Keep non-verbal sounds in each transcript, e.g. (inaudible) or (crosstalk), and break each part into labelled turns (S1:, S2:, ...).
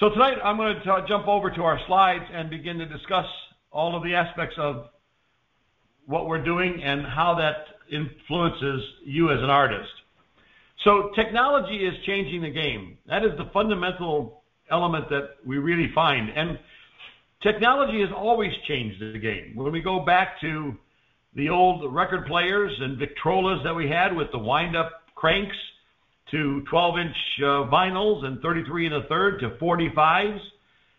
S1: So tonight I'm going to jump over to our slides and begin to discuss all of the aspects of what we're doing and how that influences you as an artist. So technology is changing the game. That is the fundamental element that we really find. And technology has always changed the game. When we go back to the old record players and Victrolas that we had with the wind-up cranks to 12-inch uh, vinyls and 33 and a third to 45s.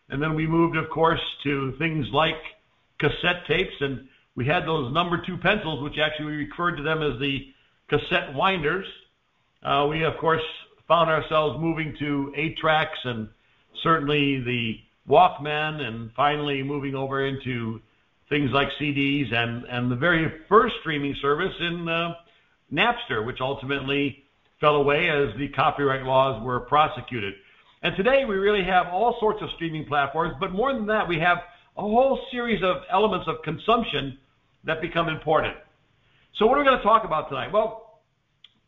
S1: And then we moved, of course, to things like cassette tapes. And we had those number two pencils, which actually we referred to them as the cassette winders. Uh, we, of course, found ourselves moving to eight tracks and certainly the Walkman, and finally moving over into things like CDs and, and the very first streaming service in uh, Napster, which ultimately fell away as the copyright laws were prosecuted. And today we really have all sorts of streaming platforms, but more than that, we have a whole series of elements of consumption that become important. So what are we going to talk about tonight? Well,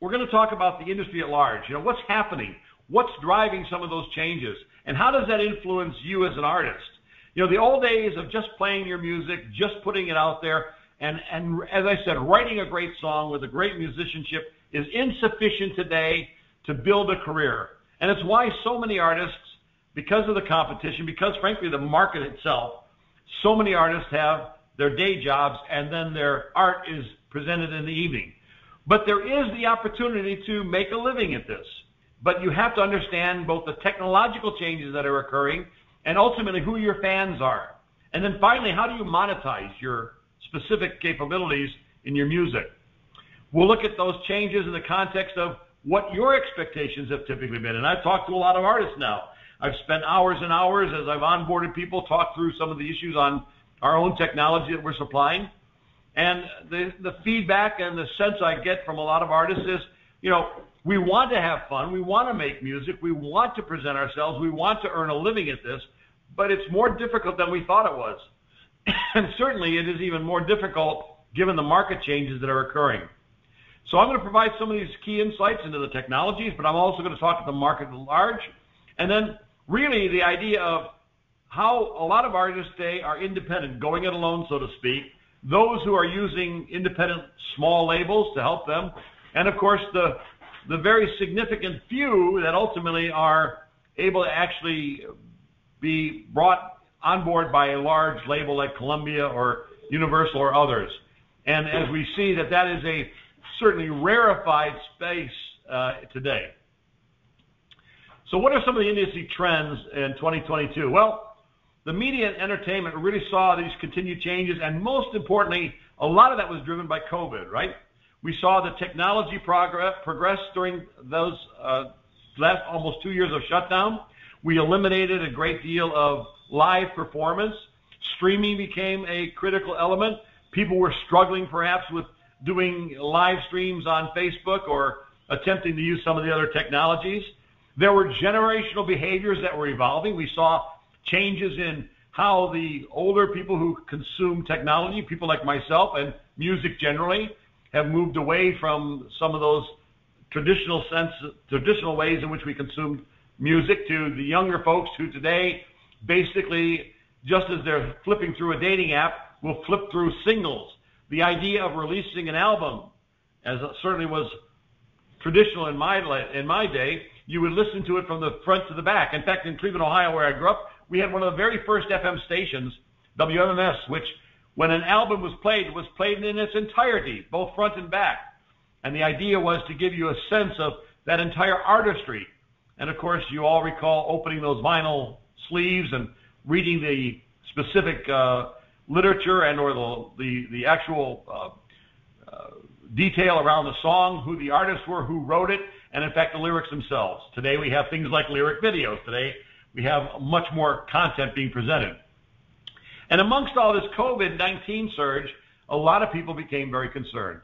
S1: we're going to talk about the industry at large. You know, what's happening? What's driving some of those changes? And how does that influence you as an artist? You know, the old days of just playing your music, just putting it out there, and, and as I said, writing a great song with a great musicianship is insufficient today to build a career. And it's why so many artists, because of the competition, because frankly the market itself, so many artists have their day jobs and then their art is presented in the evening. But there is the opportunity to make a living at this. But you have to understand both the technological changes that are occurring and ultimately who your fans are. And then finally, how do you monetize your specific capabilities in your music? We'll look at those changes in the context of what your expectations have typically been. And I've talked to a lot of artists now. I've spent hours and hours as I've onboarded people, talked through some of the issues on our own technology that we're supplying. And the, the feedback and the sense I get from a lot of artists is, you know, we want to have fun. We want to make music. We want to present ourselves. We want to earn a living at this, but it's more difficult than we thought it was. (coughs) and certainly it is even more difficult given the market changes that are occurring. So I'm going to provide some of these key insights into the technologies, but I'm also going to talk to the market at large. And then really the idea of how a lot of artists today are independent, going it alone, so to speak. Those who are using independent small labels to help them. And of course, the the very significant few that ultimately are able to actually be brought on board by a large label like Columbia or Universal or others. And as we see that that is a certainly rarefied space uh, today. So what are some of the industry trends in 2022? Well, the media and entertainment really saw these continued changes, and most importantly, a lot of that was driven by COVID, right? We saw the technology progress, progress during those uh, last almost two years of shutdown. We eliminated a great deal of live performance. Streaming became a critical element. People were struggling perhaps with doing live streams on Facebook or attempting to use some of the other technologies. There were generational behaviors that were evolving. We saw changes in how the older people who consume technology, people like myself and music generally, have moved away from some of those traditional sense, traditional ways in which we consume music to the younger folks who today basically, just as they're flipping through a dating app, will flip through singles. The idea of releasing an album, as it certainly was traditional in my in my day, you would listen to it from the front to the back. In fact, in Cleveland, Ohio, where I grew up, we had one of the very first FM stations, WMMS, which when an album was played, was played in its entirety, both front and back. And the idea was to give you a sense of that entire artistry. And of course, you all recall opening those vinyl sleeves and reading the specific uh, literature and or the the, the actual uh, uh, detail around the song, who the artists were, who wrote it, and in fact the lyrics themselves. Today we have things like lyric videos. Today we have much more content being presented. And amongst all this COVID-19 surge, a lot of people became very concerned.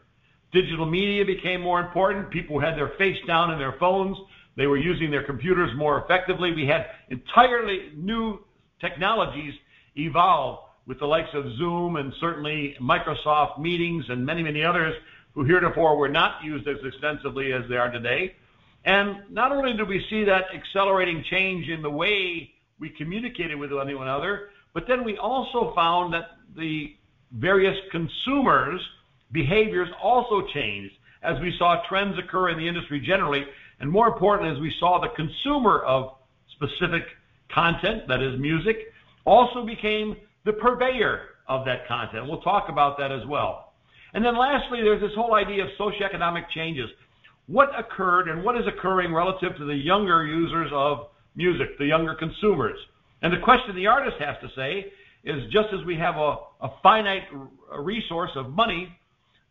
S1: Digital media became more important. People had their face down in their phones. They were using their computers more effectively. We had entirely new technologies evolve with the likes of Zoom and certainly Microsoft meetings and many, many others who heretofore were not used as extensively as they are today. And not only do we see that accelerating change in the way we communicated with one another, but then we also found that the various consumers' behaviors also changed as we saw trends occur in the industry generally, and more importantly, as we saw the consumer of specific content, that is music, also became the purveyor of that content. We'll talk about that as well. And then lastly, there's this whole idea of socioeconomic changes. What occurred and what is occurring relative to the younger users of music, the younger consumers? And the question the artist has to say is just as we have a, a finite resource of money,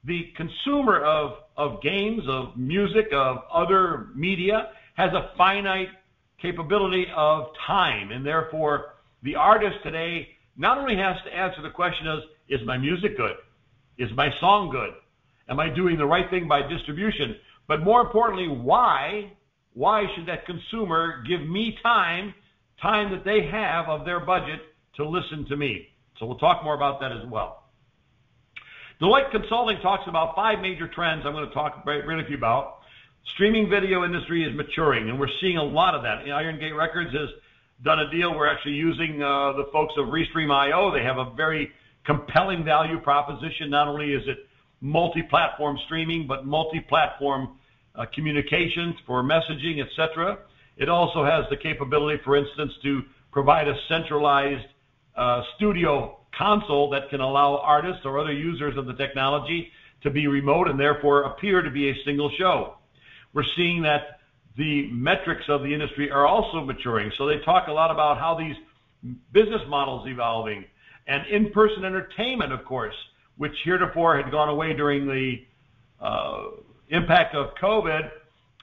S1: the consumer of, of games, of music, of other media has a finite capability of time. And therefore, the artist today not only has to answer the question of, is my music good? Is my song good? Am I doing the right thing by distribution? But more importantly, why? Why should that consumer give me time, time that they have of their budget to listen to me? So we'll talk more about that as well. Deloitte Consulting talks about five major trends I'm going to talk briefly about. Streaming video industry is maturing, and we're seeing a lot of that. Iron Gate Records has done a deal. We're actually using uh, the folks of Restream.io. They have a very compelling value proposition. Not only is it multi-platform streaming, but multi-platform uh, communications for messaging, etc. It also has the capability, for instance, to provide a centralized uh, studio console that can allow artists or other users of the technology to be remote and therefore appear to be a single show. We're seeing that the metrics of the industry are also maturing. So they talk a lot about how these business models evolving and in-person entertainment, of course, which heretofore had gone away during the uh, impact of COVID,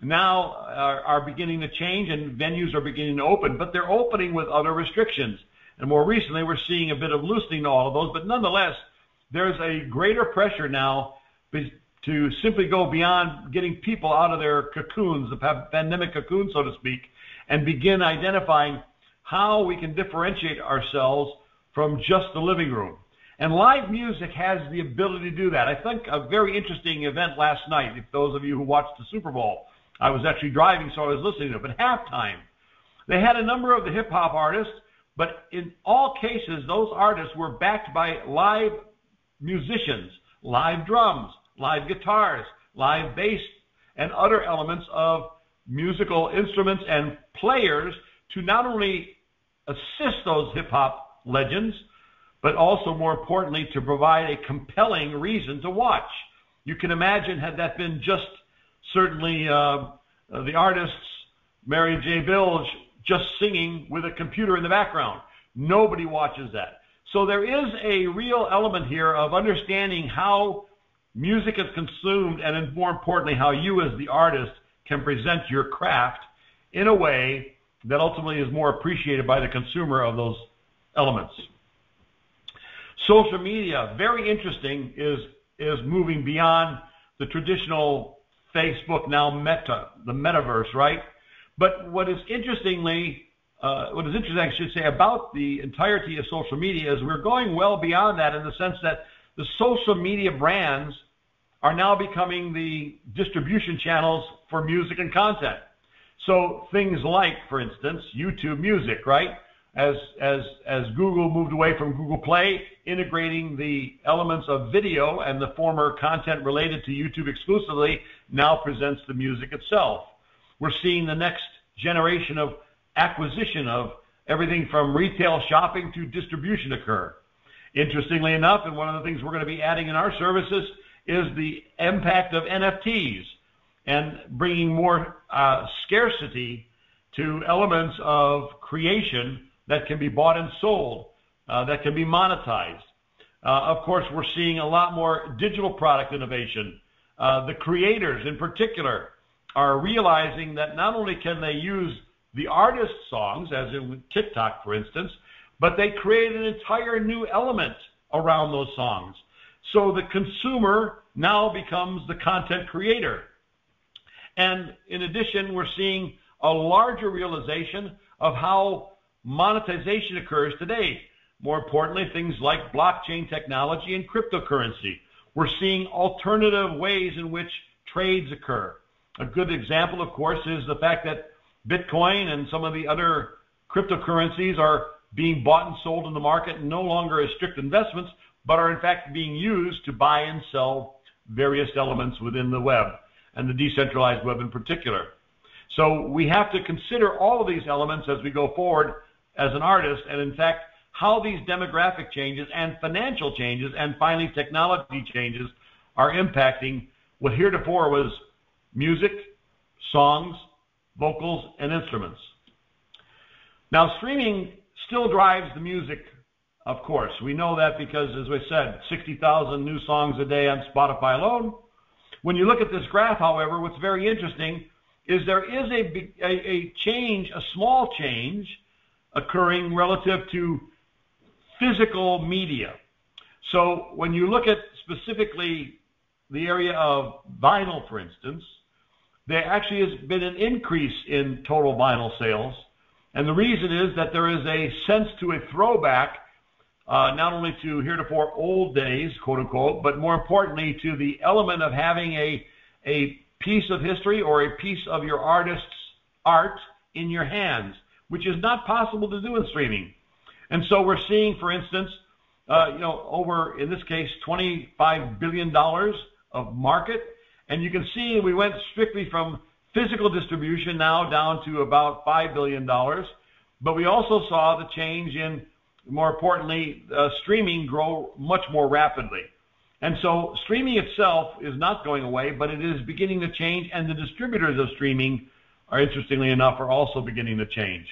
S1: now are, are beginning to change and venues are beginning to open, but they're opening with other restrictions. And more recently, we're seeing a bit of loosening to all of those, but nonetheless, there's a greater pressure now to simply go beyond getting people out of their cocoons, the pandemic cocoon, so to speak, and begin identifying how we can differentiate ourselves from just the living room. And live music has the ability to do that. I think a very interesting event last night, if those of you who watched the Super Bowl, I was actually driving, so I was listening to it, but halftime, they had a number of the hip hop artists, but in all cases, those artists were backed by live musicians, live drums, live guitars, live bass, and other elements of musical instruments and players to not only assist those hip hop legends, but also more importantly to provide a compelling reason to watch. You can imagine had that been just certainly uh, the artists, Mary J. Blige, just singing with a computer in the background. Nobody watches that. So there is a real element here of understanding how music is consumed and more importantly how you as the artist can present your craft in a way that ultimately is more appreciated by the consumer of those elements. Social media, very interesting, is is moving beyond the traditional Facebook now meta, the metaverse, right? But what is interestingly, uh, what is interesting, I should say, about the entirety of social media is we're going well beyond that in the sense that the social media brands are now becoming the distribution channels for music and content. So things like, for instance, YouTube Music, right? As as as Google moved away from Google Play, integrating the elements of video and the former content related to YouTube exclusively now presents the music itself. We're seeing the next generation of acquisition of everything from retail shopping to distribution occur. Interestingly enough, and one of the things we're going to be adding in our services is the impact of NFTs and bringing more uh, scarcity to elements of creation that can be bought and sold, uh, that can be monetized. Uh, of course, we're seeing a lot more digital product innovation. Uh, the creators, in particular, are realizing that not only can they use the artist's songs, as in TikTok, for instance, but they create an entire new element around those songs. So the consumer now becomes the content creator. And in addition, we're seeing a larger realization of how monetization occurs today. More importantly, things like blockchain technology and cryptocurrency. We're seeing alternative ways in which trades occur. A good example, of course, is the fact that Bitcoin and some of the other cryptocurrencies are being bought and sold in the market no longer as strict investments, but are in fact being used to buy and sell various elements within the web and the decentralized web in particular. So we have to consider all of these elements as we go forward as an artist, and in fact, how these demographic changes and financial changes and finally technology changes are impacting what heretofore was music, songs, vocals, and instruments. Now, streaming still drives the music, of course. We know that because, as I said, 60,000 new songs a day on Spotify alone. When you look at this graph, however, what's very interesting is there is a, a, a change, a small change occurring relative to physical media. So when you look at specifically the area of vinyl, for instance, there actually has been an increase in total vinyl sales. And the reason is that there is a sense to a throwback, uh, not only to heretofore old days, quote unquote, but more importantly to the element of having a, a piece of history or a piece of your artist's art in your hands, which is not possible to do in streaming. And so we're seeing, for instance, uh, you know, over in this case, 25 billion dollars of market, and you can see we went strictly from physical distribution now down to about five billion dollars. But we also saw the change in, more importantly, uh, streaming grow much more rapidly. And so streaming itself is not going away, but it is beginning to change, and the distributors of streaming are, interestingly enough, are also beginning to change.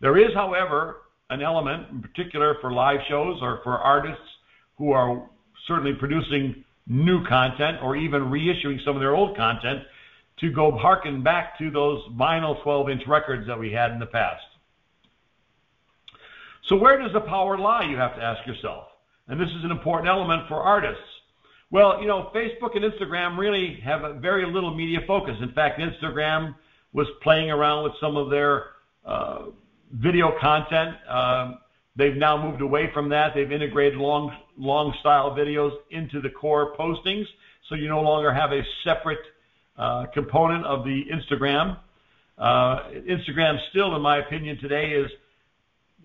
S1: There is, however, an element, in particular for live shows or for artists who are certainly producing new content or even reissuing some of their old content to go harken back to those vinyl 12-inch records that we had in the past. So where does the power lie, you have to ask yourself. And this is an important element for artists. Well, you know, Facebook and Instagram really have a very little media focus. In fact, Instagram was playing around with some of their uh, video content. Um, they've now moved away from that. They've integrated long, long style videos into the core postings, so you no longer have a separate uh, component of the Instagram. Uh, Instagram still, in my opinion, today is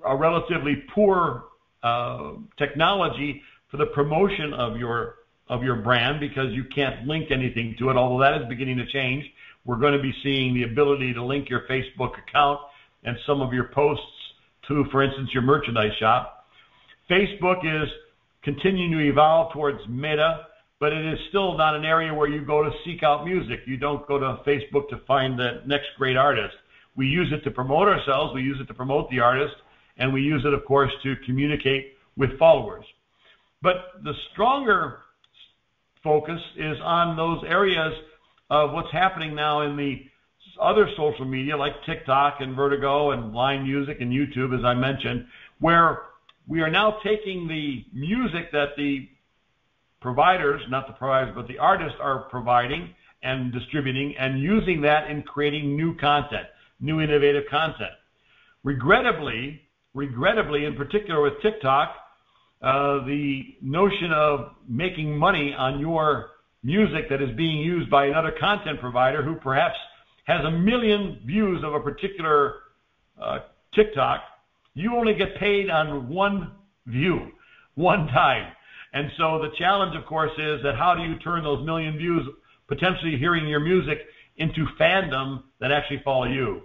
S1: a relatively poor uh, technology for the promotion of your of your brand because you can't link anything to it, although that is beginning to change. We're going to be seeing the ability to link your Facebook account and some of your posts to, for instance, your merchandise shop. Facebook is continuing to evolve towards meta, but it is still not an area where you go to seek out music. You don't go to Facebook to find the next great artist. We use it to promote ourselves, we use it to promote the artist, and we use it, of course, to communicate with followers. But the stronger focus is on those areas of what's happening now in the other social media like TikTok and Vertigo and Line Music and YouTube, as I mentioned, where we are now taking the music that the providers, not the providers, but the artists are providing and distributing and using that in creating new content, new innovative content. Regrettably, regrettably, in particular with TikTok, uh, the notion of making money on your music that is being used by another content provider who perhaps has a million views of a particular uh, TikTok, you only get paid on one view, one time. And so the challenge, of course, is that how do you turn those million views, potentially hearing your music, into fandom that actually follow you?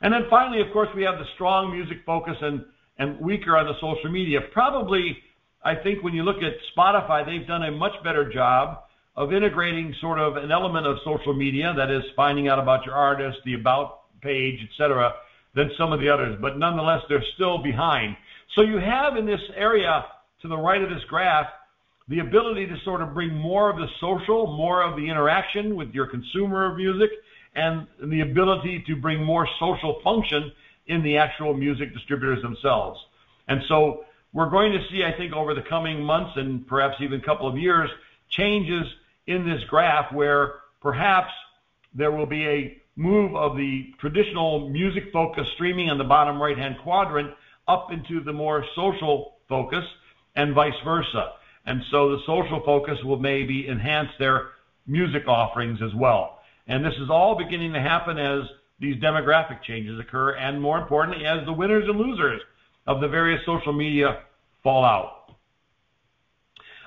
S1: And then finally, of course, we have the strong music focus and, and weaker on the social media. Probably, I think when you look at Spotify, they've done a much better job of integrating sort of an element of social media, that is finding out about your artist, the about page, etc., than some of the others. But nonetheless, they're still behind. So you have in this area to the right of this graph the ability to sort of bring more of the social, more of the interaction with your consumer of music, and the ability to bring more social function in the actual music distributors themselves. And so we're going to see, I think, over the coming months and perhaps even a couple of years, changes in this graph where perhaps there will be a move of the traditional music focus streaming on the bottom right hand quadrant up into the more social focus and vice versa. And so the social focus will maybe enhance their music offerings as well. And this is all beginning to happen as these demographic changes occur, and more importantly, as the winners and losers of the various social media fall out.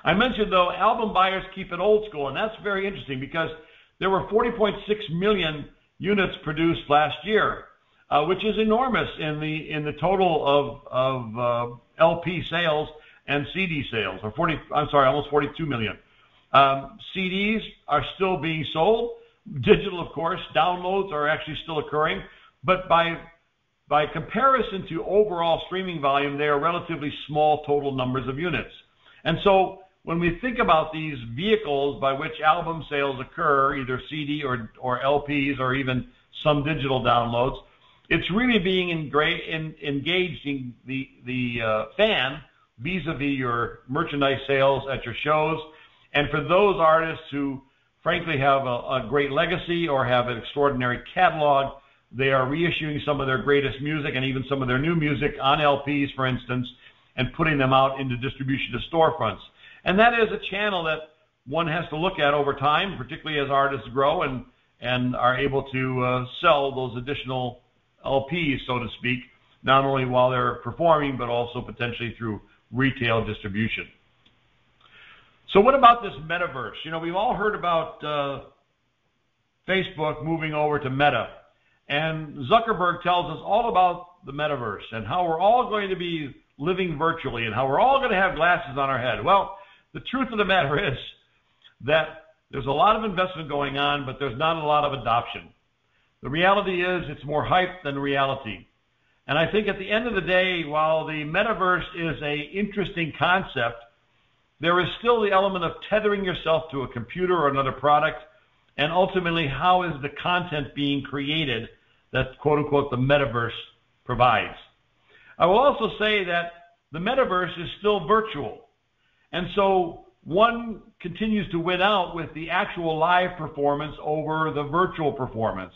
S1: I mentioned, though, album buyers keep it old school, and that's very interesting because there were 40.6 million units produced last year, uh, which is enormous in the in the total of of uh, LP sales and CD sales, or 40. I'm sorry, almost 42 million. Um, CDs are still being sold. Digital, of course, downloads are actually still occurring, but by by comparison to overall streaming volume, they are relatively small total numbers of units. And so when we think about these vehicles by which album sales occur, either CD or, or LPs or even some digital downloads, it's really being engra- in, engaged in the, the uh, fan vis-a-vis your merchandise sales at your shows. And for those artists who frankly have a, a great legacy or have an extraordinary catalog, they are reissuing some of their greatest music and even some of their new music on LPs, for instance, and putting them out into distribution to storefronts. And that is a channel that one has to look at over time, particularly as artists grow and, and are able to uh, sell those additional LPs, so to speak, not only while they're performing, but also potentially through retail distribution. So what about this metaverse? You know, we've all heard about uh, Facebook moving over to Meta. And Zuckerberg tells us all about the metaverse and how we're all going to be living virtually and how we're all going to have glasses on our head. Well, the truth of the matter is that there's a lot of investment going on, but there's not a lot of adoption. The reality is it's more hype than reality. And I think at the end of the day, while the metaverse is a interesting concept, there is still the element of tethering yourself to a computer or another product, and ultimately, how is the content being created that quote unquote the metaverse provides? I will also say that the metaverse is still virtual. And so one continues to win out with the actual live performance over the virtual performance.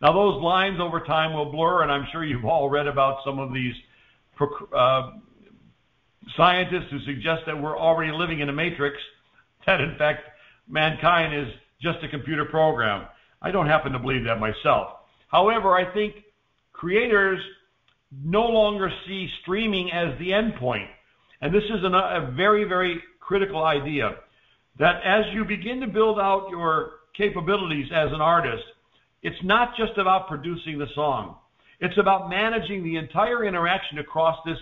S1: Now, those lines over time will blur, and I'm sure you've all read about some of these uh, scientists who suggest that we're already living in a matrix, that in fact mankind is just a computer program. I don't happen to believe that myself. However, I think creators no longer see streaming as the endpoint. And this is an, a very, very critical idea that as you begin to build out your capabilities as an artist, it's not just about producing the song. It's about managing the entire interaction across this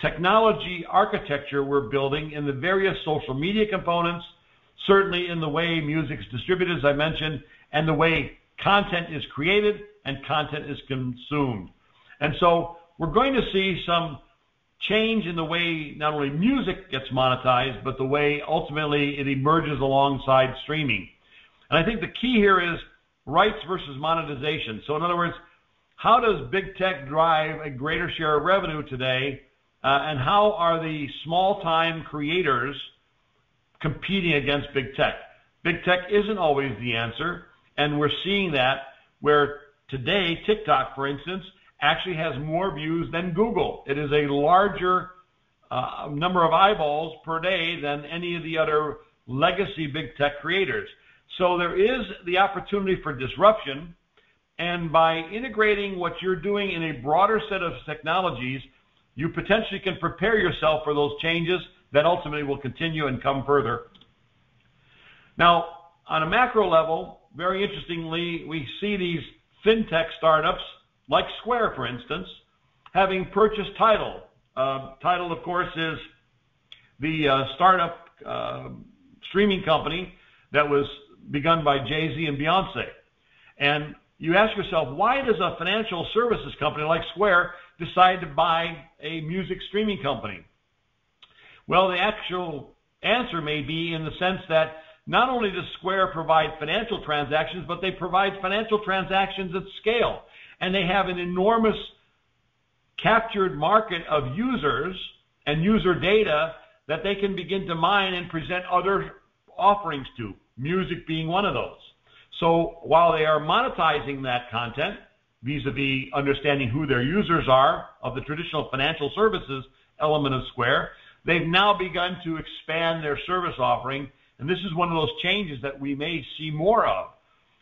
S1: technology architecture we're building in the various social media components, certainly in the way music's distributed, as I mentioned, and the way content is created and content is consumed. And so we're going to see some change in the way not only music gets monetized, but the way ultimately it emerges alongside streaming. And I think the key here is rights versus monetization. So in other words, how does big tech drive a greater share of revenue today? Uh, and how are the small time creators competing against big tech? Big tech isn't always the answer. And we're seeing that where today, TikTok, for instance, actually has more views than Google. It is a larger uh, number of eyeballs per day than any of the other legacy big tech creators. So there is the opportunity for disruption. And by integrating what you're doing in a broader set of technologies, you potentially can prepare yourself for those changes that ultimately will continue and come further. Now, on a macro level, very interestingly, we see these fintech startups like Square, for instance, having purchased Tidal. Uh, Tidal, of course, is the uh, startup uh, streaming company that was begun by Jay-Z and Beyonce. And you ask yourself, why does a financial services company like Square decide to buy a music streaming company? Well, the actual answer may be in the sense that not only does Square provide financial transactions, but they provide financial transactions at scale and they have an enormous captured market of users and user data that they can begin to mine and present other offerings to, music being one of those. So while they are monetizing that content, vis-a-vis understanding who their users are of the traditional financial services element of Square, they've now begun to expand their service offering, and this is one of those changes that we may see more of.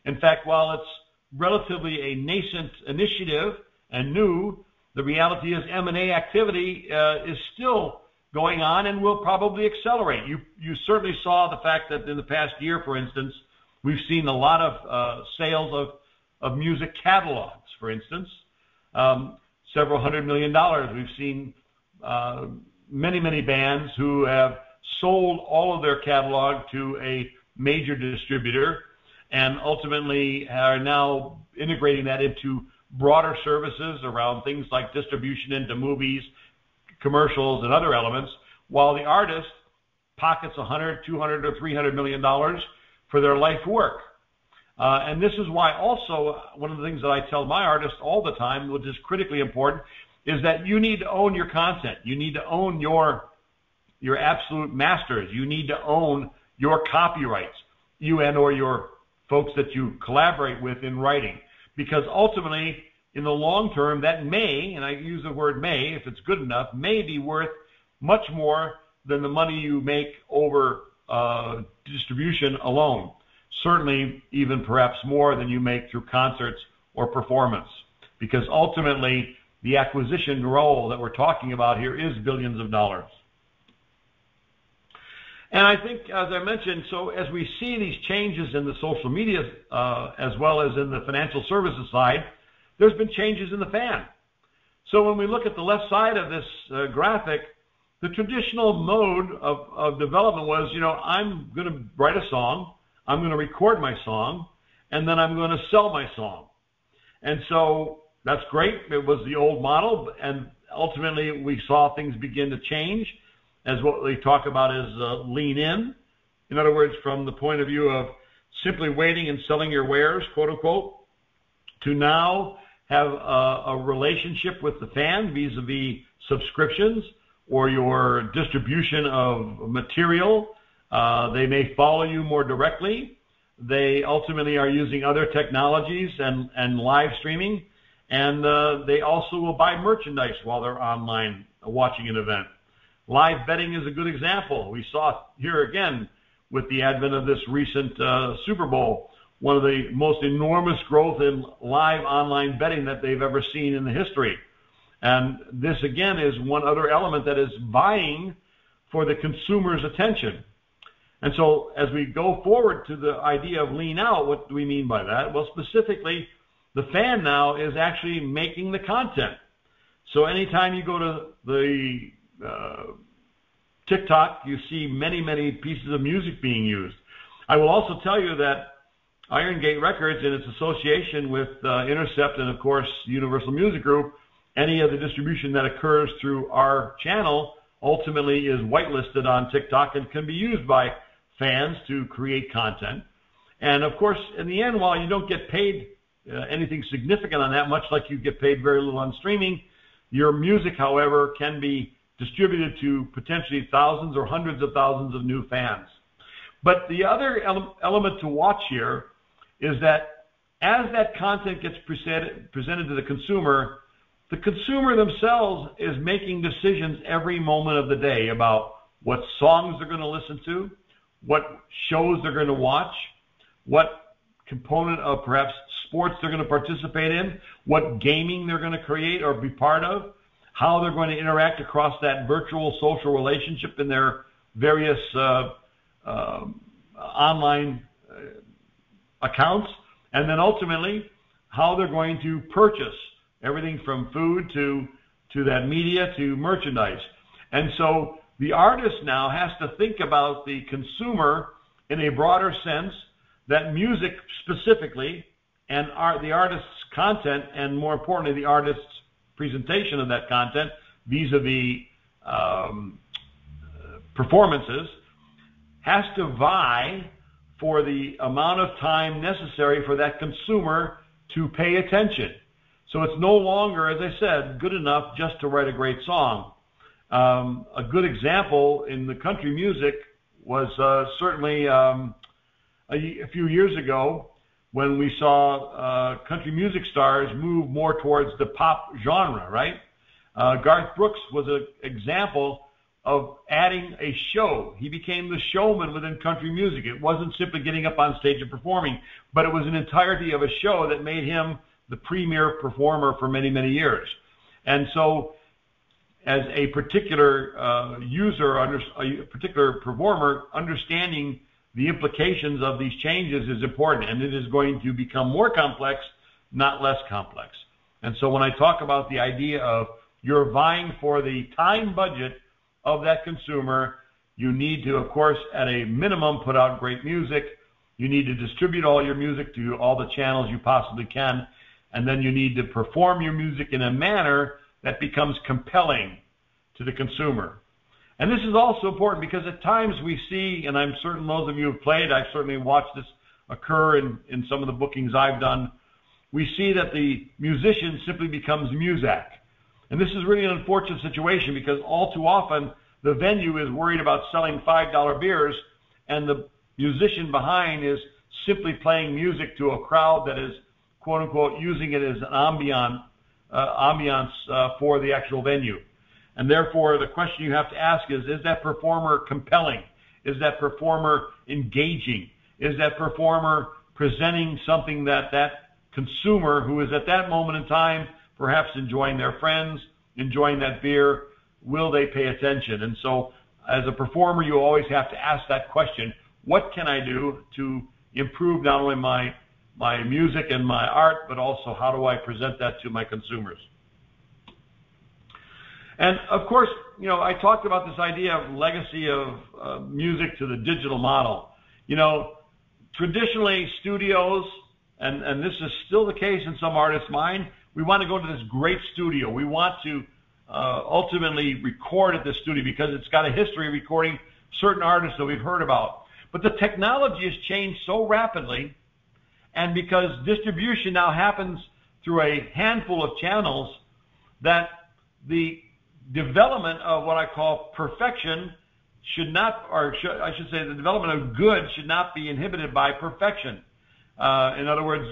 S1: In fact, while it's relatively a nascent initiative and new, the reality is M&A activity uh, is still going on and will probably accelerate. You you certainly saw the fact that in the past year, for instance, we've seen a lot of uh, sales of of music catalogs, for instance, um, several hundred million dollars. We've seen uh, many many bands who have sold all of their catalog to a major distributor and ultimately are now integrating that into broader services around things like distribution into movies, commercials, and other elements, while the artist pockets 100, 200, or 300 million dollars for their life work. Uh, and this is why also one of the things that I tell my artists all the time, which is critically important, is that you need to own your content. You need to own your your absolute masters. You need to own your copyrights, you and or your folks that you collaborate with in writing. Because ultimately, in the long term, that may, and I use the word may, if it's good enough, may be worth much more than the money you make over uh, distribution alone. Certainly, even perhaps more than you make through concerts or performance. Because ultimately, the acquisition role that we're talking about here is billions of dollars. And I think, as I mentioned, so as we see these changes in the social media uh, as well as in the financial services side, there's been changes in the fan. So when we look at the left side of this uh, graphic, the traditional mode of, of development was, you know, I'm going to write a song, I'm going to record my song, and then I'm going to sell my song. And so that's great. It was the old model, and ultimately we saw things begin to change as what we talk about is uh, lean in. In other words, from the point of view of simply waiting and selling your wares, quote unquote, to now have a, a relationship with the fan vis-a-vis subscriptions or your distribution of material. Uh, they may follow you more directly. They ultimately are using other technologies and, and live streaming. And uh, they also will buy merchandise while they're online watching an event. Live betting is a good example. We saw here again with the advent of this recent uh, Super Bowl, one of the most enormous growth in live online betting that they've ever seen in the history. And this again is one other element that is vying for the consumer's attention. And so as we go forward to the idea of lean out, what do we mean by that? Well, specifically, the fan now is actually making the content. So anytime you go to the uh, TikTok, you see many, many pieces of music being used. I will also tell you that Iron Gate Records, in its association with uh, Intercept and, of course, Universal Music Group, any of the distribution that occurs through our channel ultimately is whitelisted on TikTok and can be used by fans to create content. And of course, in the end, while you don't get paid uh, anything significant on that, much like you get paid very little on streaming, your music, however, can be distributed to potentially thousands or hundreds of thousands of new fans. But the other ele- element to watch here is that as that content gets presented, presented to the consumer, the consumer themselves is making decisions every moment of the day about what songs they're going to listen to, what shows they're going to watch, what component of perhaps sports they're going to participate in, what gaming they're going to create or be part of, how they're going to interact across that virtual social relationship in their various uh, uh, online uh, accounts, and then ultimately how they're going to purchase everything from food to to that media to merchandise. And so the artist now has to think about the consumer in a broader sense that music specifically and art, the artist's content and more importantly the artist's presentation of that content vis-a-vis um, performances has to vie for the amount of time necessary for that consumer to pay attention. So it's no longer, as I said, good enough just to write a great song. Um, a good example in the country music was uh, certainly um, a, a few years ago when we saw uh, country music stars move more towards the pop genre, right? Uh, Garth Brooks was an example of adding a show. He became the showman within country music. It wasn't simply getting up on stage and performing, but it was an entirety of a show that made him the premier performer for many, many years. And so, as a particular uh, user, under, a particular performer, understanding the implications of these changes is important, and it is going to become more complex, not less complex. And so, when I talk about the idea of you're vying for the time budget of that consumer. You need to, of course, at a minimum, put out great music. You need to distribute all your music to all the channels you possibly can. And then you need to perform your music in a manner that becomes compelling to the consumer. And this is also important because at times we see, and I'm certain those of you have played, I've certainly watched this occur in, in some of the bookings I've done. We see that the musician simply becomes Muzak. And this is really an unfortunate situation because all too often the venue is worried about selling $5 beers and the musician behind is simply playing music to a crowd that is quote unquote using it as an ambiance, uh, ambiance uh, for the actual venue. And therefore the question you have to ask is, is that performer compelling? Is that performer engaging? Is that performer presenting something that that consumer who is at that moment in time perhaps enjoying their friends, enjoying that beer, will they pay attention? And so as a performer, you always have to ask that question, what can I do to improve not only my my music and my art, but also how do I present that to my consumers? And of course, you know, I talked about this idea of legacy of uh, music to the digital model. You know, traditionally studios, and, and this is still the case in some artists' mind, we want to go to this great studio. We want to uh, ultimately record at this studio because it's got a history of recording certain artists that we've heard about. But the technology has changed so rapidly, and because distribution now happens through a handful of channels, that the development of what I call perfection should not, or should, I should say, the development of good should not be inhibited by perfection. Uh, in other words,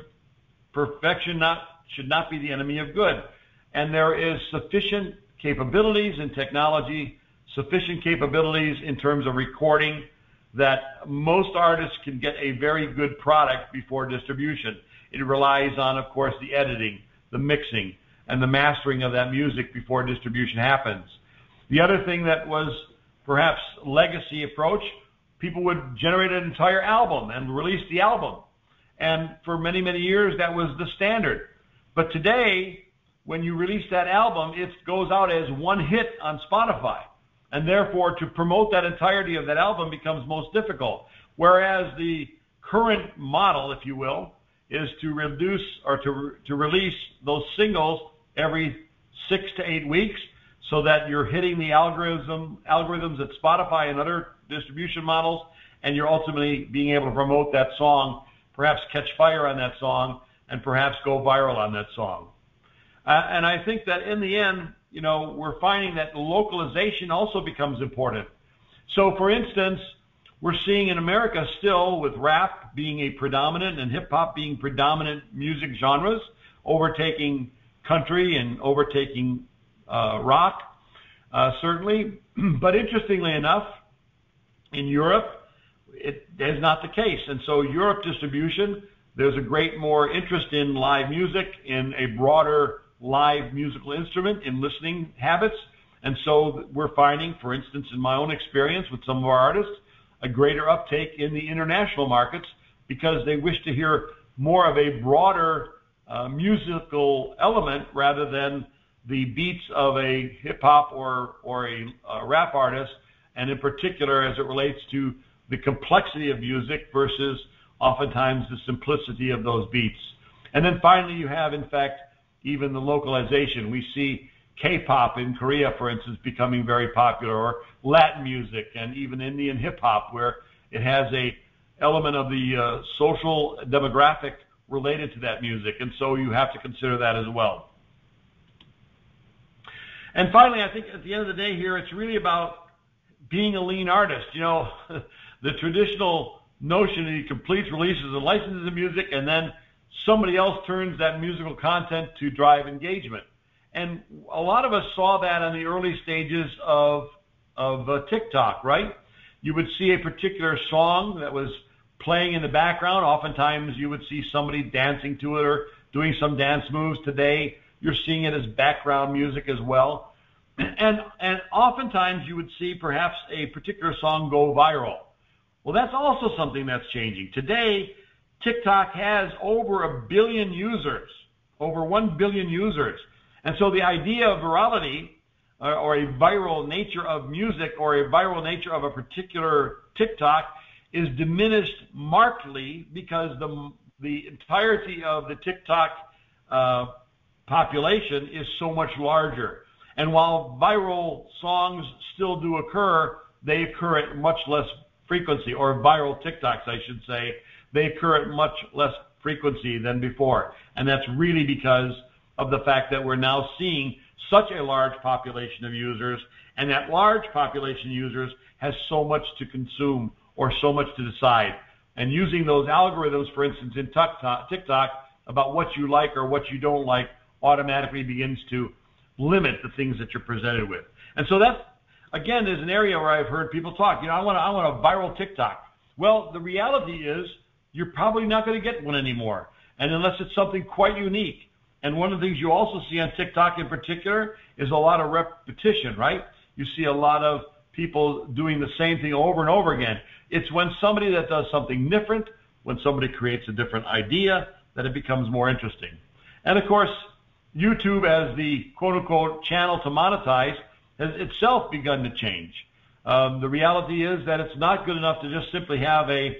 S1: perfection not should not be the enemy of good. And there is sufficient capabilities in technology, sufficient capabilities in terms of recording that most artists can get a very good product before distribution. It relies on, of course, the editing, the mixing, and the mastering of that music before distribution happens. The other thing that was perhaps legacy approach, people would generate an entire album and release the album. And for many, many years, that was the standard. But today, when you release that album, it goes out as one hit on Spotify. And therefore, to promote that entirety of that album becomes most difficult. Whereas the current model, if you will, is to reduce or to, to release those singles every six to eight weeks so that you're hitting the algorithm, algorithms at Spotify and other distribution models, and you're ultimately being able to promote that song, perhaps catch fire on that song, and perhaps go viral on that song. Uh, and I think that in the end, you know, we're finding that localization also becomes important. So, for instance, we're seeing in America still with rap being a predominant and hip hop being predominant music genres, overtaking country and overtaking uh, rock, uh, certainly. (clears throat) but interestingly enough, in Europe, it is not the case. And so Europe distribution there's a great more interest in live music, in a broader live musical instrument, in listening habits. And so we're finding, for instance, in my own experience with some of our artists, a greater uptake in the international markets because they wish to hear more of a broader uh, musical element rather than the beats of a hip hop or or a, a rap artist, and in particular as it relates to the complexity of music versus oftentimes the simplicity of those beats. And then finally, you have, in fact, even the localization. We see K-pop in Korea, for instance, becoming very popular, or Latin music, and even Indian hip hop, where it has a element of the uh, social demographic related to that music, and so you have to consider that as well. And finally, I think at the end of the day here, it's really about being a lean artist. You know, (laughs) the traditional notion that he completes, releases, and licenses the music, and then somebody else turns that musical content to drive engagement. And a lot of us saw that in the early stages of of uh, TikTok, right? You would see a particular song that was playing in the background. Oftentimes, you would see somebody dancing to it or doing some dance moves. Today, you're seeing it as background music as well. (clears throat) And and oftentimes, you would see perhaps a particular song go viral. Well, that's also something that's changing. Today, TikTok has over a billion users, over 1 billion users. And so the idea of virality or, or a viral nature of music or a viral nature of a particular TikTok is diminished markedly because the, the entirety of the TikTok uh, population is so much larger. And while viral songs still do occur, they occur at much less frequency, or viral TikToks, I should say, they occur at much less frequency than before. And that's really because of the fact that we're now seeing such a large population of users, and that large population of users has so much to consume or so much to decide. And using those algorithms, for instance, in TikTok, about what you like or what you don't like automatically begins to limit the things that you're presented with. And so that's again, is an area where I've heard people talk. You know, I want, a, I want a viral TikTok. Well, the reality is you're probably not going to get one anymore, and unless it's something quite unique. And one of the things you also see on TikTok in particular is a lot of repetition, right? You see a lot of people doing the same thing over and over again. It's when somebody that does something different, when somebody creates a different idea, that it becomes more interesting. And of course, YouTube as the quote unquote channel to monetize has itself begun to change. Um, the reality is that it's not good enough to just simply have a,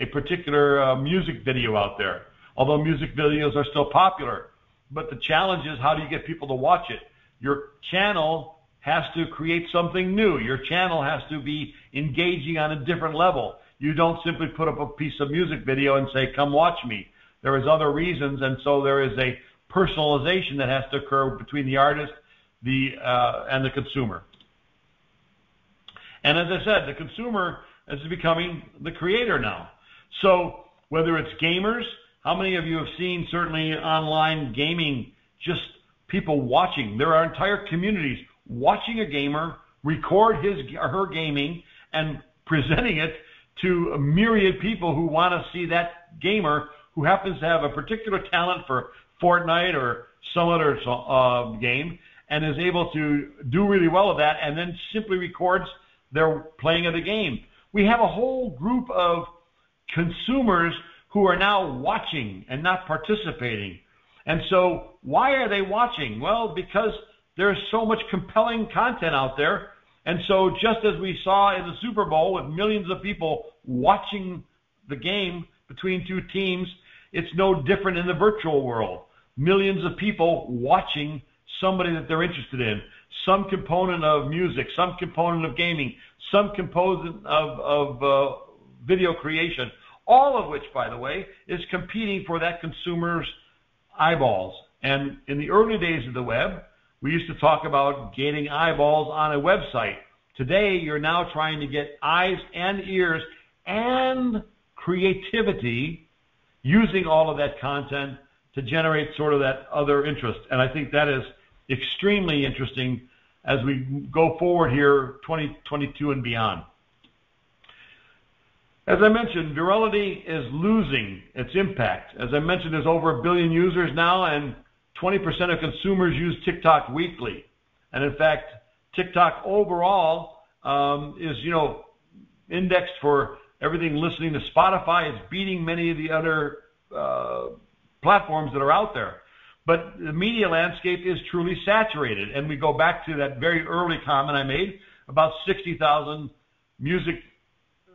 S1: a particular uh, music video out there, although music videos are still popular. But the challenge is how do you get people to watch it? Your channel has to create something new. Your channel has to be engaging on a different level. You don't simply put up a piece of music video and say, come watch me. There is other reasons, and so there is a personalization that has to occur between the artist the uh, and the consumer. And as I said, the consumer is becoming the creator now. So whether it's gamers, how many of you have seen certainly online gaming, just people watching? There are entire communities watching a gamer record his or her gaming and presenting it to a myriad people who want to see that gamer who happens to have a particular talent for Fortnite or some other uh, game and is able to do really well with that and then simply records their playing of the game. We have a whole group of consumers who are now watching and not participating. And so why are they watching? Well, because there's so much compelling content out there. And so just as we saw in the Super Bowl with millions of people watching the game between two teams, it's no different in the virtual world. Millions of people watching somebody that they're interested in, some component of music, some component of gaming, some component of, of uh, video creation, all of which, by the way, is competing for that consumer's eyeballs. And in the early days of the web, we used to talk about gaining eyeballs on a website. Today, you're now trying to get eyes and ears and creativity using all of that content to generate sort of that other interest. And I think that is extremely interesting as we go forward here 2022 and beyond. As I mentioned, virality is losing its impact. As I mentioned, there's over a billion users now, and 20% of consumers use TikTok weekly. And in fact, TikTok overall um, is, you know, indexed for everything listening to Spotify. It's beating many of the other uh, platforms that are out there. But the media landscape is truly saturated. And we go back to that very early comment I made about 60,000 music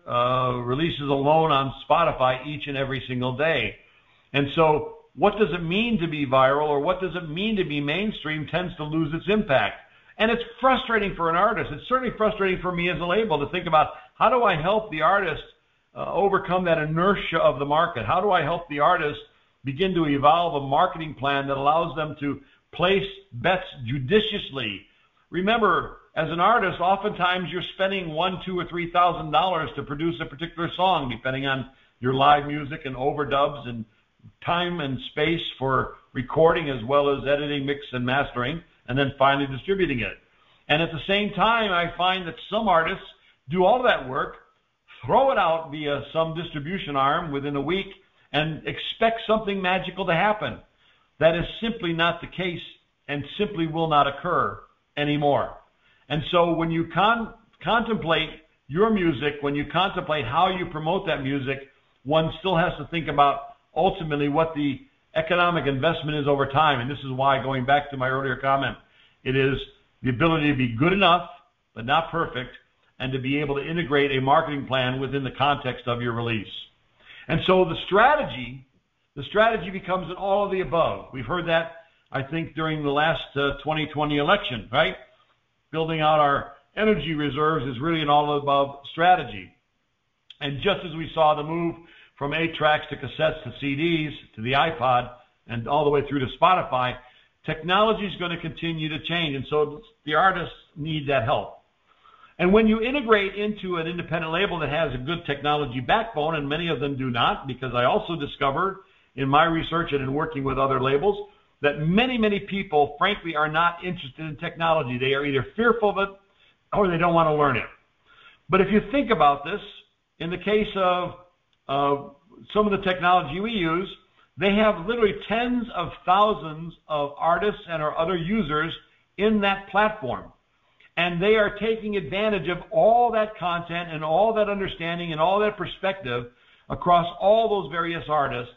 S1: uh, releases alone on Spotify each and every single day. And so, what does it mean to be viral or what does it mean to be mainstream tends to lose its impact. And it's frustrating for an artist. It's certainly frustrating for me as a label to think about how do I help the artist uh, overcome that inertia of the market? How do I help the artist begin to evolve a marketing plan that allows them to place bets judiciously. Remember, as an artist, oftentimes you're spending one, two, or three thousand dollars to produce a particular song, depending on your live music and overdubs and time and space for recording as well as editing, mix, and mastering, and then finally distributing it. And at the same time, I find that some artists do all that work, throw it out via some distribution arm within a week, and expect something magical to happen. That is simply not the case and simply will not occur anymore. And so when you con- contemplate your music, when you contemplate how you promote that music, one still has to think about ultimately what the economic investment is over time. And this is why, going back to my earlier comment, it is the ability to be good enough, but not perfect, and to be able to integrate a marketing plan within the context of your release. And so the strategy, the strategy becomes an all of the above. We've heard that, I think, during the last uh, 2020 election, right? Building out our energy reserves is really an all of the above strategy. And just as we saw the move from eight tracks to cassettes to CDs to the iPod and all the way through to Spotify, technology is going to continue to change. And so the artists need that help. And when you integrate into an independent label that has a good technology backbone, and many of them do not, because I also discovered in my research and in working with other labels that many, many people, frankly, are not interested in technology. They are either fearful of it or they don't want to learn it. But if you think about this, in the case of uh, some of the technology we use, they have literally tens of thousands of artists and or other users in that platform. And they are taking advantage of all that content and all that understanding and all that perspective across all those various artists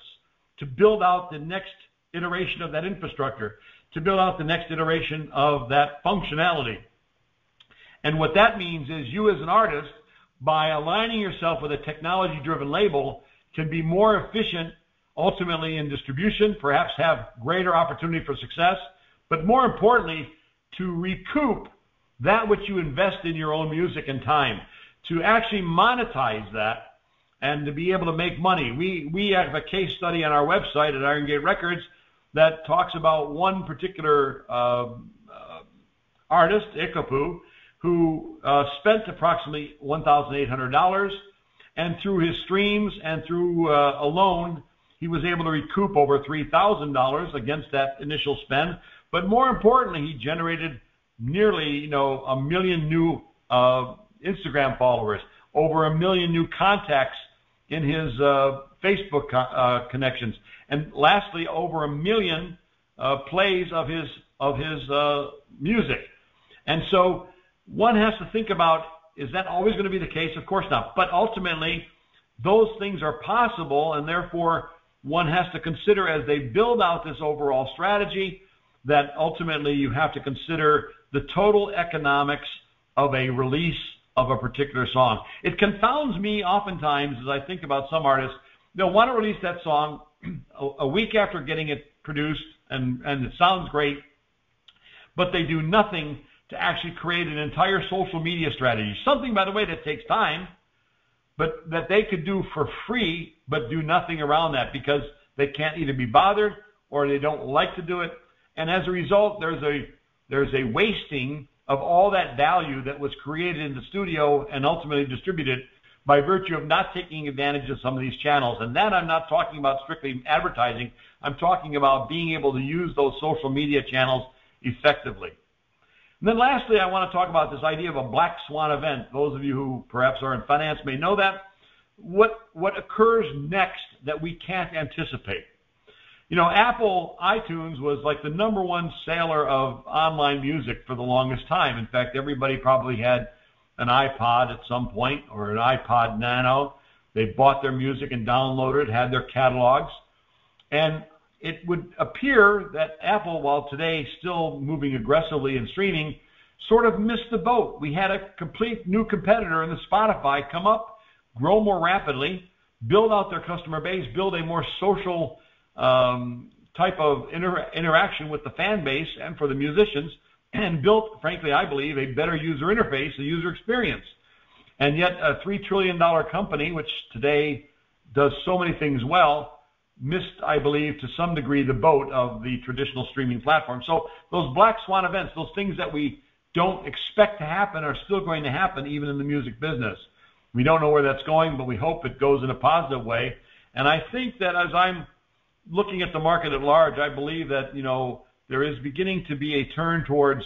S1: to build out the next iteration of that infrastructure, to build out the next iteration of that functionality. And what that means is you as an artist by aligning yourself with a technology driven label can be more efficient ultimately in distribution, perhaps have greater opportunity for success, but more importantly, to recoup that which you invest in your own music and time, to actually monetize that and to be able to make money. We, we have a case study on our website at Iron Gate Records that talks about one particular uh, uh, artist, Ikapu, who uh, spent approximately $1,800, and through his streams and through uh, a loan, he was able to recoup over $3,000 against that initial spend. But more importantly, he generated nearly, you know, a million new uh, Instagram followers, over a million new contacts in his uh, Facebook uh, connections, and lastly, over a million uh, plays of his of his uh, music. And so one has to think about is that always going to be the case? Of course not. But ultimately, those things are possible, and therefore one has to consider as they build out this overall strategy that ultimately you have to consider the total economics of a release of a particular song. It confounds me oftentimes as I think about some artists. They'll want to release that song (clears throat) a week after getting it produced, and, and it sounds great, but they do nothing to actually create an entire social media strategy. Something, by the way, that takes time, but that they could do for free, but do nothing around that because they can't either be bothered or they don't like to do it. And as a result, there's a there's a wasting of all that value that was created in the studio and ultimately distributed by virtue of not taking advantage of some of these channels. And that I'm not talking about strictly advertising. I'm talking about being able to use those social media channels effectively. And then lastly, I want to talk about this idea of a black swan event. Those of you who perhaps are in finance may know that. What, what occurs next that we can't anticipate? You know, Apple iTunes was like the number one seller of online music for the longest time. In fact, everybody probably had an iPod at some point or an iPod Nano. They bought their music and downloaded it, had their catalogs. And it would appear that Apple, while today still moving aggressively in streaming, sort of missed the boat. We had a complete new competitor in the Spotify come up, grow more rapidly, build out their customer base, build a more social um, type of inter- interaction with the fan base and for the musicians, and built, frankly, I believe, a better user interface, a user experience. And yet, a $3 trillion company, which today does so many things well, missed, I believe, to some degree, the boat of the traditional streaming platform. So those black swan events, those things that we don't expect to happen are still going to happen even in the music business. We don't know where that's going, but we hope it goes in a positive way. And I think that as I'm looking at the market at large, I believe that, you know, there is beginning to be a turn towards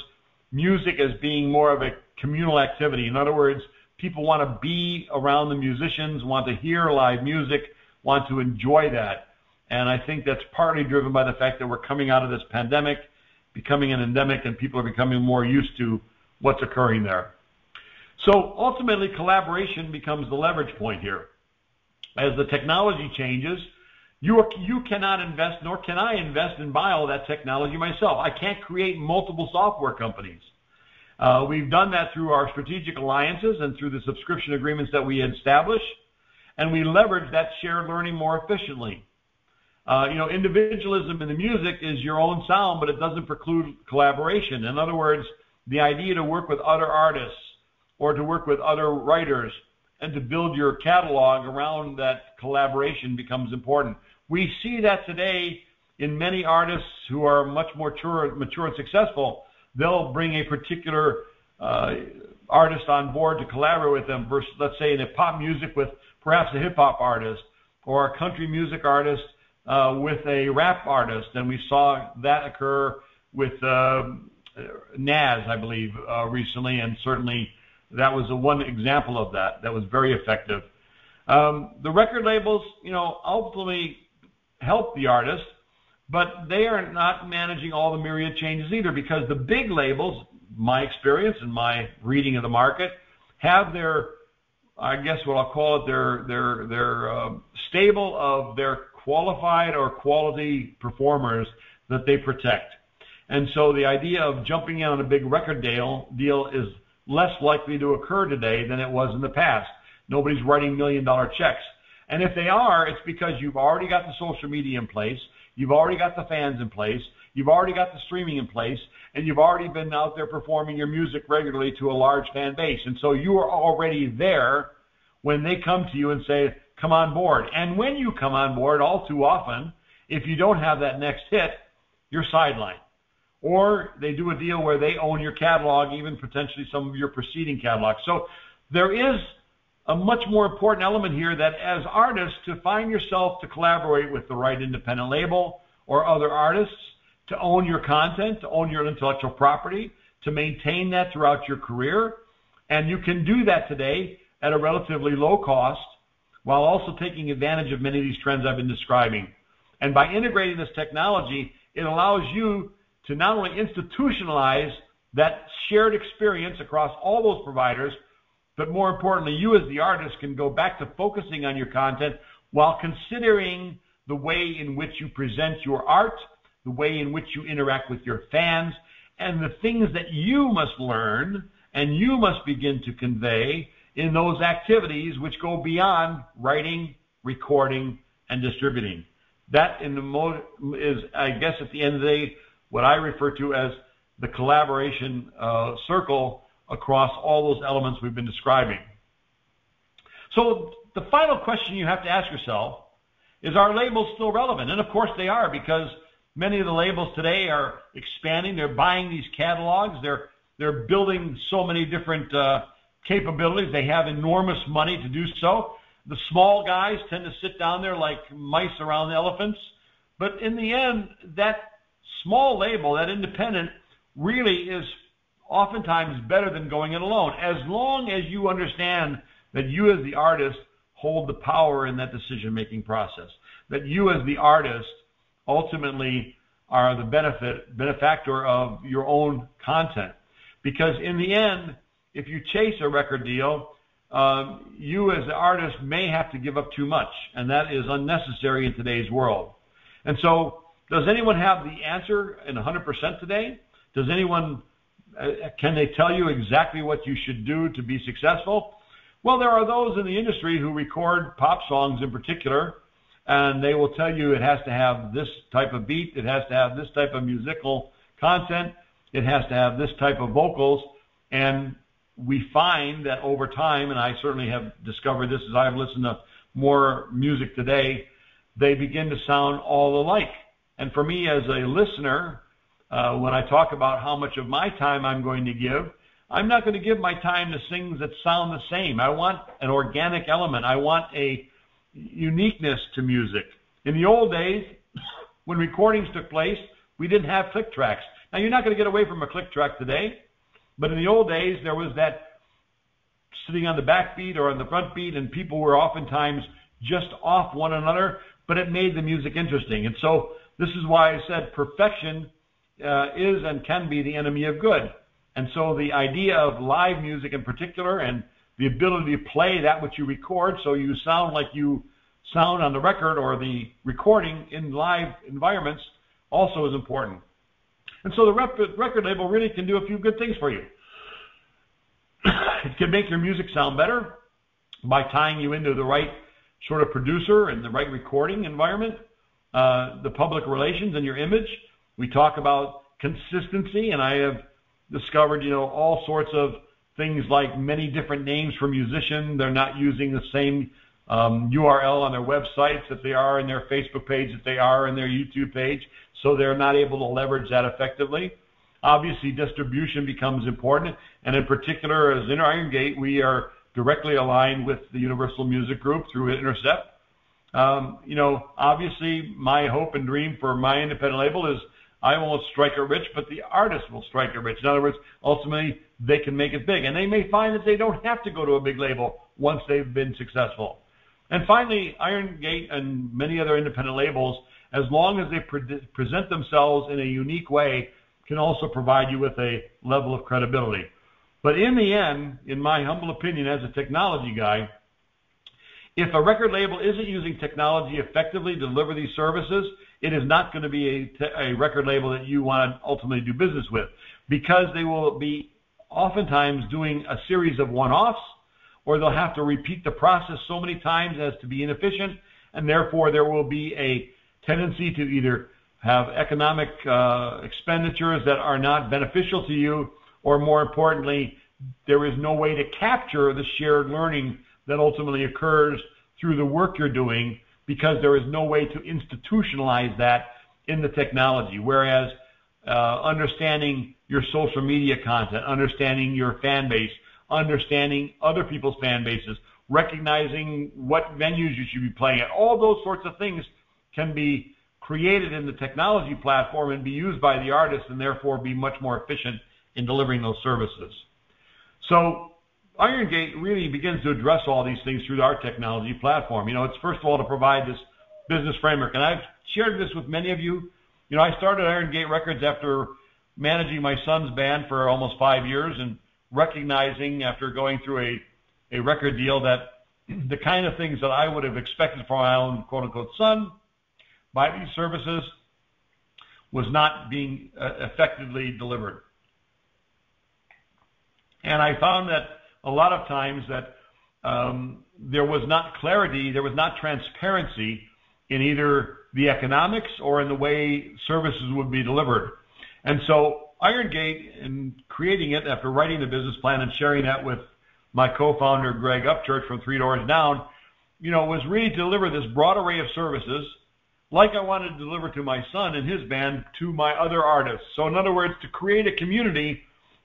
S1: music as being more of a communal activity. In other words, people want to be around the musicians, want to hear live music, want to enjoy that. And I think that's partly driven by the fact that we're coming out of this pandemic, becoming an endemic, and people are becoming more used to what's occurring there. So ultimately, collaboration becomes the leverage point here. As the technology changes, you, are, you cannot invest, nor can I invest and buy all that technology myself. I can't create multiple software companies. Uh, we've done that through our strategic alliances and through the subscription agreements that we establish, and we leverage that shared learning more efficiently. Uh, you know, individualism in the music is your own sound, but it doesn't preclude collaboration. In other words, the idea to work with other artists or to work with other writers and to build your catalog around that collaboration becomes important. We see that today in many artists who are much more mature, mature and successful. They'll bring a particular uh, artist on board to collaborate with them versus, let's say, in a pop music with perhaps a hip hop artist or a country music artist uh, with a rap artist. And we saw that occur with uh, Nas, I believe, uh, recently, and certainly that was a one example of that. That was very effective. Um, the record labels, you know, ultimately help the artist, but they are not managing all the myriad changes either because the big labels, my experience and my reading of the market, have their, I guess what I'll call it, their their their uh, stable of their qualified or quality performers that they protect. And so the idea of jumping on a big record deal deal is less likely to occur today than it was in the past. Nobody's writing million dollar checks. And if they are, it's because you've already got the social media in place, you've already got the fans in place, you've already got the streaming in place, and you've already been out there performing your music regularly to a large fan base. And so you are already there when they come to you and say, come on board. And when you come on board, all too often, if you don't have that next hit, you're sidelined. Or they do a deal where they own your catalog, even potentially some of your preceding catalog. So there is a much more important element here that as artists, to find yourself to collaborate with the right independent label or other artists, to own your content, to own your intellectual property, to maintain that throughout your career. And you can do that today at a relatively low cost while also taking advantage of many of these trends I've been describing. And by integrating this technology, it allows you to not only institutionalize that shared experience across all those providers, but more importantly, you as the artist can go back to focusing on your content while considering the way in which you present your art, the way in which you interact with your fans, and the things that you must learn and you must begin to convey in those activities which go beyond writing, recording, and distributing. That in the mo- is, I guess, at the end of the day, what I refer to as the collaboration uh, circle across all those elements we've been describing. So the final question you have to ask yourself is, are labels still relevant? And of course they are because many of the labels today are expanding. They're buying these catalogs. They're they're building so many different uh, capabilities. They have enormous money to do so. The small guys tend to sit down there like mice around elephants. But in the end, that small label, that independent, really is oftentimes better than going it alone, as long as you understand that you as the artist hold the power in that decision-making process, that you as the artist ultimately are the benefit benefactor of your own content. Because in the end, if you chase a record deal, um, you as the artist may have to give up too much, and that is unnecessary in today's world. And so, does anyone have the answer in 100% today? Does anyone Uh, can they tell you exactly what you should do to be successful? Well, there are those in the industry who record pop songs in particular, and they will tell you it has to have this type of beat, it has to have this type of musical content, it has to have this type of vocals, and we find that over time, and I certainly have discovered this as I've listened to more music today, they begin to sound all alike. And for me as a listener, uh, when I talk about how much of my time I'm going to give, I'm not going to give my time to things that sound the same. I want an organic element. I want a uniqueness to music. In the old days, (coughs) when recordings took place, we didn't have click tracks. Now, you're not going to get away from a click track today. But in the old days, there was that sitting on the back beat or on the front beat, and people were oftentimes just off one another, but it made the music interesting. And so this is why I said perfection uh, is and can be the enemy of good. And so the idea of live music in particular and the ability to play that which you record so you sound like you sound on the record or the recording in live environments also is important. And so the record label really can do a few good things for you. (coughs) it can make your music sound better by tying you into the right sort of producer and the right recording environment, uh, the public relations and your image. We talk about consistency, and I have discovered, you know, all sorts of things like many different names for musician. They're not using the same um, URL on their websites that they are in their Facebook page that they are in their YouTube page, so they're not able to leverage that effectively. Obviously, distribution becomes important, and in particular, as in Iron Gate, we are directly aligned with the Universal Music Group through Intercept. Um, you know, obviously, my hope and dream for my independent label is I won't strike it rich, but the artist will strike it rich. In other words, ultimately, they can make it big, and they may find that they don't have to go to a big label once they've been successful. And finally, Iron Gate and many other independent labels, as long as they pre- present themselves in a unique way, can also provide you with a level of credibility. But in the end, in my humble opinion as a technology guy, if a record label isn't using technology effectively to deliver these services, it is not going to be a, a record label that you want to ultimately do business with because they will be oftentimes doing a series of one-offs or they'll have to repeat the process so many times as to be inefficient and therefore there will be a tendency to either have economic uh, expenditures that are not beneficial to you or more importantly there is no way to capture the shared learning that ultimately occurs through the work you're doing because there is no way to institutionalize that in the technology. Whereas uh, understanding your social media content, understanding your fan base, understanding other people's fan bases, recognizing what venues you should be playing at, all those sorts of things can be created in the technology platform and be used by the artist and therefore be much more efficient in delivering those services. So Iron Gate really begins to address all these things through our technology platform. You know, it's first of all to provide this business framework, and I've shared this with many of you. You know, I started Iron Gate Records after managing my son's band for almost five years, and recognizing after going through a a record deal that (clears throat) the kind of things that I would have expected from my own quote unquote son by these services was not being uh, effectively delivered. And I found that a lot of times that um, there was not clarity, there was not transparency in either the economics or in the way services would be delivered. And so Iron Gate, in creating it after writing the business plan and sharing that with my co-founder Greg Upchurch from Three Doors Down, you know, was really to deliver this broad array of services like I wanted to deliver to my son and his band to my other artists. So in other words, to create a community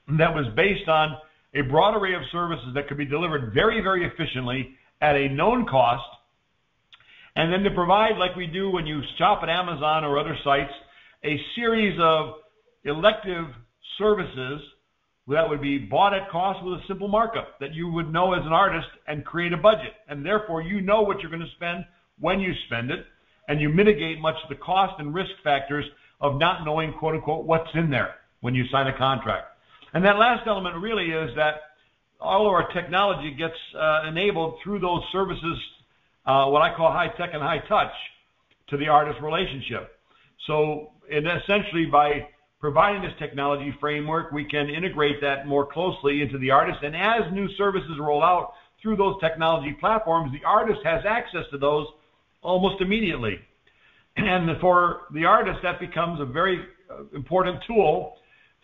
S1: that was based on a broad array of services that could be delivered very, very efficiently at a known cost, and then to provide, like we do when you shop at Amazon or other sites, a series of elective services that would be bought at cost with a simple markup that you would know as an artist and create a budget. And therefore, you know what you're going to spend when you spend it, and you mitigate much of the cost and risk factors of not knowing, quote unquote, what's in there when you sign a contract. And that last element really is that all of our technology gets uh, enabled through those services, uh, what I call high tech and high touch, to the artist relationship. So, and essentially, by providing this technology framework, we can integrate that more closely into the artist. And as new services roll out through those technology platforms, the artist has access to those almost immediately. (clears throat) And for the artist, that becomes a very uh, important tool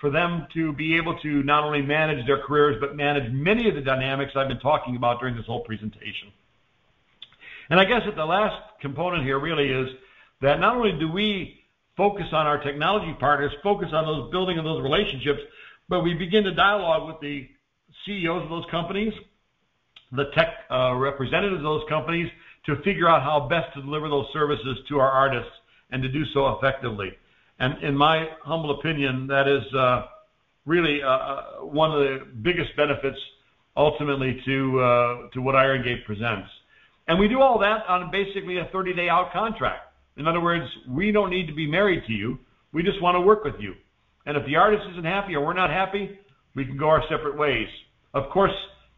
S1: for them to be able to not only manage their careers, but manage many of the dynamics I've been talking about during this whole presentation. And I guess that the last component here really is that not only do we focus on our technology partners, focus on those building of those relationships, but we begin to dialogue with the CEOs of those companies, the tech uh, representatives of those companies, to figure out how best to deliver those services to our artists and to do so effectively. And in my humble opinion, that is uh, really uh, uh, one of the biggest benefits ultimately to uh, to what Iron Gate presents. And we do all that on basically a 30-day out contract. In other words, we don't need to be married to you. We just want to work with you. And if the artist isn't happy or we're not happy, we can go our separate ways. Of course,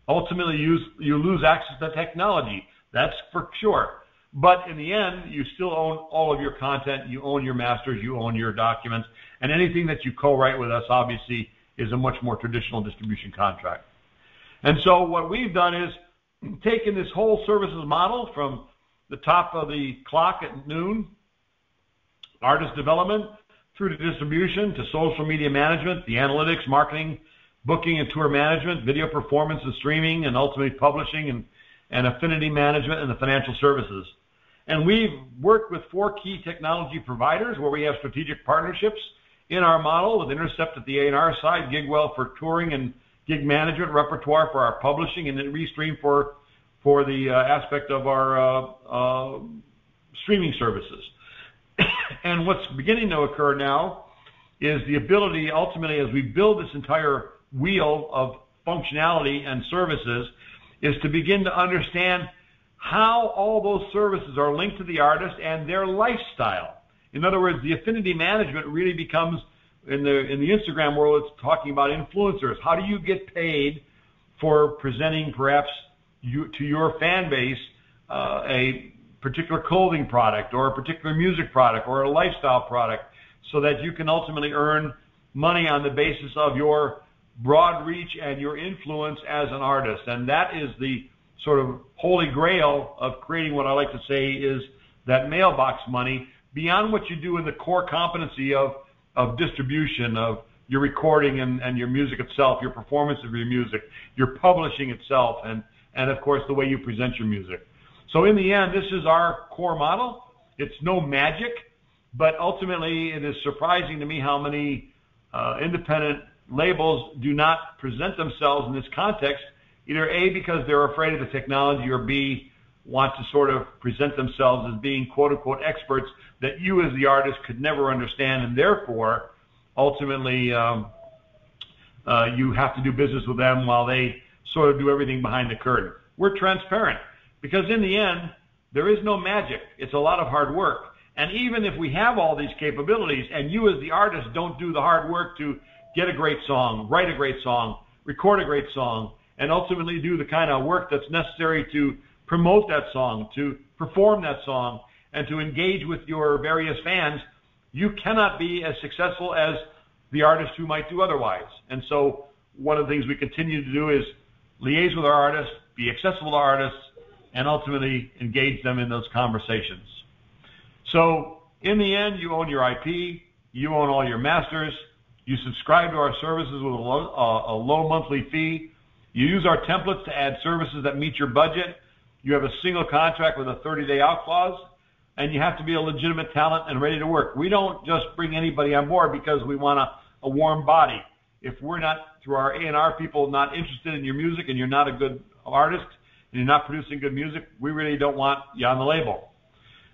S1: ultimately you, you lose access to technology. That's for sure. But in the end, you still own all of your content. You own your masters. You own your documents. And anything that you co-write with us, obviously, is a much more traditional distribution contract. And so what we've done is taken this whole services model from the top of the clock at noon, artist development, through to distribution, to social media management, the analytics, marketing, booking and tour management, video performance and streaming, and ultimately publishing and, and affinity management and the financial services. And we've worked with four key technology providers where we have strategic partnerships in our model with Intercept at the A&R side, GigWell for touring and gig management, repertoire for our publishing, and then Restream for for the uh, aspect of our uh, uh, streaming services. (coughs) and what's beginning to occur now is the ability, ultimately, as we build this entire wheel of functionality and services, is to begin to understand how all those services are linked to the artist and their lifestyle. In other words, the affinity management really becomes in the in the Instagram world. It's talking about influencers. How do you get paid for presenting perhaps you, to your fan base uh, a particular clothing product or a particular music product or a lifestyle product so that you can ultimately earn money on the basis of your broad reach and your influence as an artist. And that is the sort of holy grail of creating what I like to say is that mailbox money beyond what you do in the core competency of, of distribution, of your recording and, and your music itself, your performance of your music, your publishing itself, and and of course the way you present your music. So in the end, this is our core model. It's no magic, but ultimately it is surprising to me how many uh, independent labels do not present themselves in this context, either A, because they're afraid of the technology, or B, want to sort of present themselves as being quote unquote experts that you as the artist could never understand, and therefore, ultimately, um, uh, you have to do business with them while they sort of do everything behind the curtain. We're transparent because in the end, there is no magic. It's a lot of hard work. And even if we have all these capabilities and you as the artist don't do the hard work to get a great song, write a great song, record a great song, and ultimately do the kind of work that's necessary to promote that song, to perform that song, and to engage with your various fans, you cannot be as successful as the artist who might do otherwise. And so one of the things we continue to do is liaise with our artists, be accessible to artists, and ultimately engage them in those conversations. So in the end, you own your IP, you own all your masters, you subscribe to our services with a low, uh, a low monthly fee, you use our templates to add services that meet your budget, you have a single contract with a 30-day out clause, and you have to be a legitimate talent and ready to work. We don't just bring anybody on board because we want a, a warm body if we're not through our A&R people not interested in your music and you're not a good artist and you're not producing good music, we really don't want you on the label.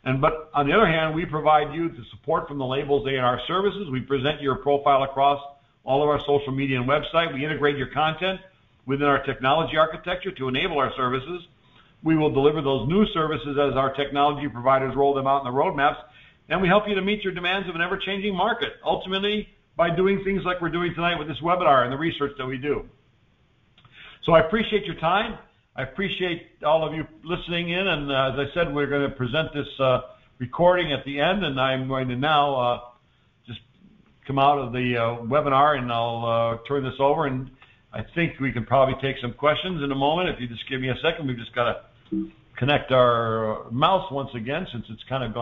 S1: And but on the other hand, we provide you the support from the labels A&R services. We present your profile across all of our social media and website. We integrate your content within our technology architecture to enable our services. We will deliver those new services as our technology providers roll them out in the roadmaps, and we help you to meet your demands of an ever-changing market. Ultimately, by doing things like we're doing tonight with this webinar and the research that we do. So I appreciate your time. I appreciate all of you listening in. And uh, as I said, we're going to present this uh, recording at the end, and I'm going to now uh, just come out of the uh, webinar and I'll uh, turn this over. And I think we can probably take some questions in a moment. If you just give me a second, we've just got to connect our mouse once again since it's kind of gone.